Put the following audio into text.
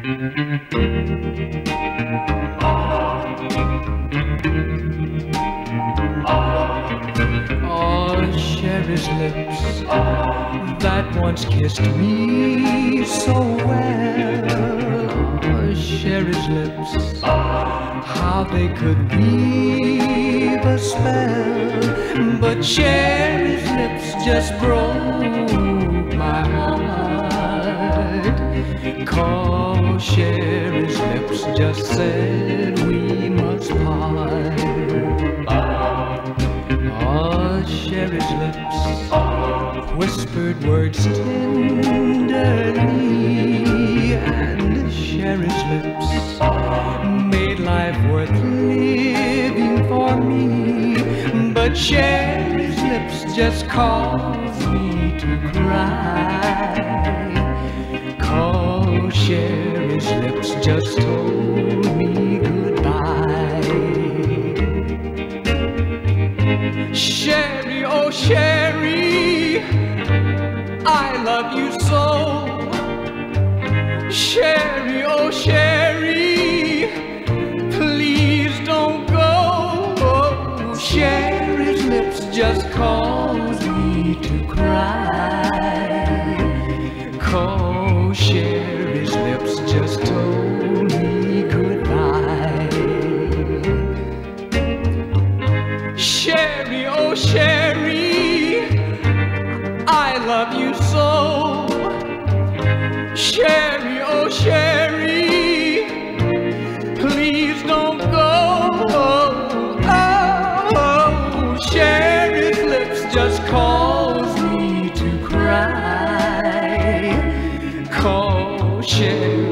Oh, Sherry's lips that once kissed me so well. Oh, Sherry's lips, how they could weave a spell. But Sherry's lips just broke my heart. Cause Sherry's lips just said we must part. Ah, Sherry's lips whispered words tenderly, and Sherry's lips made life worth living for me. But Sherry's lips just caused me to cry. Just told me goodbye. Sherry, oh Sherry, I love you so. Sherry, oh Sherry, please don't go. Oh, Sherry's lips just cause me to cry. Cause Sherry's Sherry, oh Sherry, please don't go. Oh, oh, Sherry's lips just cause me to cry. Just told